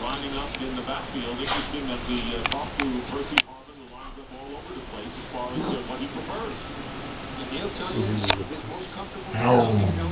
lining up in the backfield. Interesting that the uh, top blue Percy Harvin, lines up all over the place as far as uh, what he prefers. And he'll tell you his, most comfortable No.